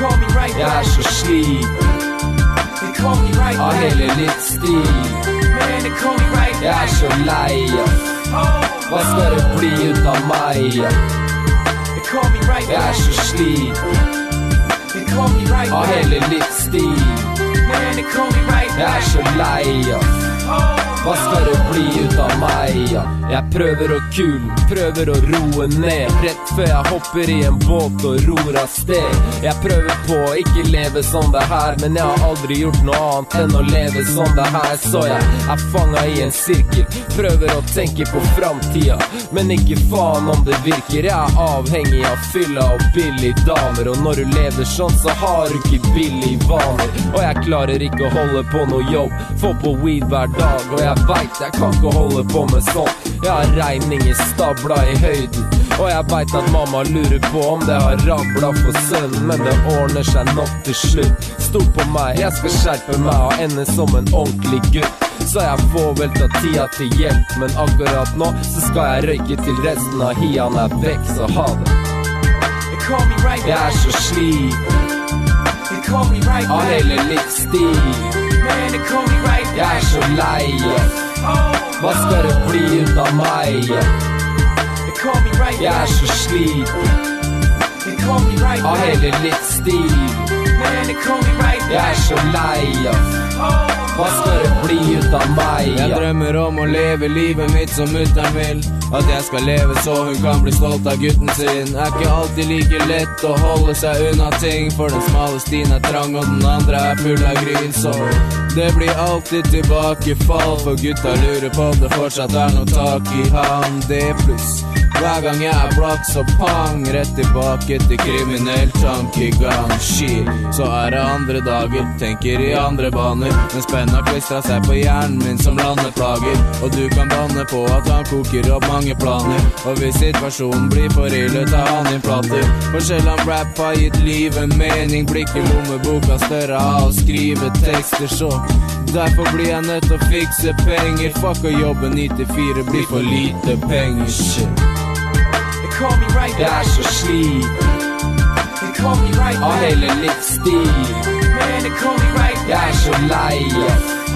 call me right Jeg back. er så sliten They call me right av back. hele livsstil. Man, they call me right Jeg er back. så lei. Oh, Hva skal det bli ut av meg? they call me right Jeg er back. så sliten They call me right av back. hele livsstil. Man, they call me right Jeg er back. så lei. Hva skal det bli ut av meg? Ja? Jeg prøver å kul, prøver å roe ned. Rett før jeg hopper i en båt og ror av sted. Jeg prøver på å ikke leve som det her, men jeg har aldri gjort noe annet enn å leve som det her. Så jeg er fanga i en sirkel, prøver å tenke på framtida. Men ikke faen om det virker. Jeg er avhengig av fylla og billig damer. Og når du lever sånn, så har du ikke billig vaner. Og jeg klarer ikke å holde på noe jobb, få på weed hver dag. Og jeg veit jeg kan ikke holde på med sånt. Jeg har regninger stabla i høyden. Og jeg veit at mamma lurer på om det har rabla for sønnen, men det ordner seg nok til slutt. Stol på meg, jeg skal skjerpe meg og ende som en ordentlig gutt. Så jeg får vel ta tida til hjelp, men akkurat nå så skal jeg røyke til resten av hian er vekk, så ha det. Jeg er så right av hele livsstil. Er så lei. Hva skal det bli ut av meg? Jeg er så right av hele livsstil. Jeg er så lei. Hva skal det bli ut av meg? Jeg drømmer om å leve livet mitt som mutter'n vil. At jeg skal leve så hun kan bli stolt av gutten sin. Er ikke alltid like lett å holde seg unna ting, for den smale stien er trang, og den andre er full av gryn. Så det blir alltid tilbakefall, for gutta lurer på om det fortsatt er noe tak i han. Det pluss. Hver gang jeg er blakk, så pang, rett tilbake til kriminell tankegang. Shit, så er det andre dager, tenker i andre baner. Men spenna klistra seg på hjernen min som landeplager. Og du kan banne på at han koker opp mange planer. Og hvis situasjonen blir for ille, ta han inn plater. Selv om rap har gitt livet mening, blir ikke lommeboka større av å skrive tekster, så Derfor blir jeg nødt til å fikse penger. Fuck å jobbe 94, blir for lite penger. Shit. Jeg er så sliten av hele livsstil. Man, they call me right Jeg er så lei.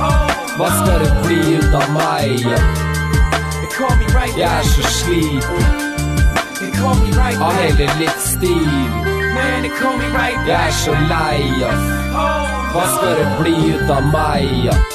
Oh, Hva skal det bli ut av meg? Jeg er så sliten They call me right av hele hele livsstil. Man, they call me right Jeg er så lei. Oh, Hva skal det bli ut av meg?